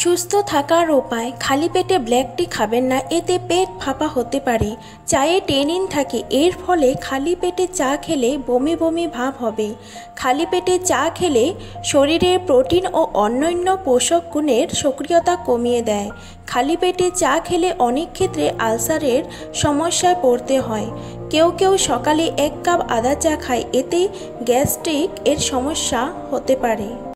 সুস্থ থাকার উপায়, খালি পেটে ব্ল্যাক টি খাবেন না, এতে পেট ফাঁপা হতে পারে। চায়ে টেনিন থাকে, এর ফলে খালি পেটে চা খেলে বমি বমি ভাব হবে। খালি পেটে চা খেলে শরীরের প্রোটিন ও অন্যান্য পোষক গুণের সক্রিয়তা কমিয়ে দেয়। খালি পেটে চা খেলে অনেক ক্ষেত্রে আলসারের সমস্যায় পড়তে হয়। কেউ কেউ সকালে এক কাপ আদা চা খায়, এতে গ্যাস্ট্রিক এর সমস্যা হতে পারে।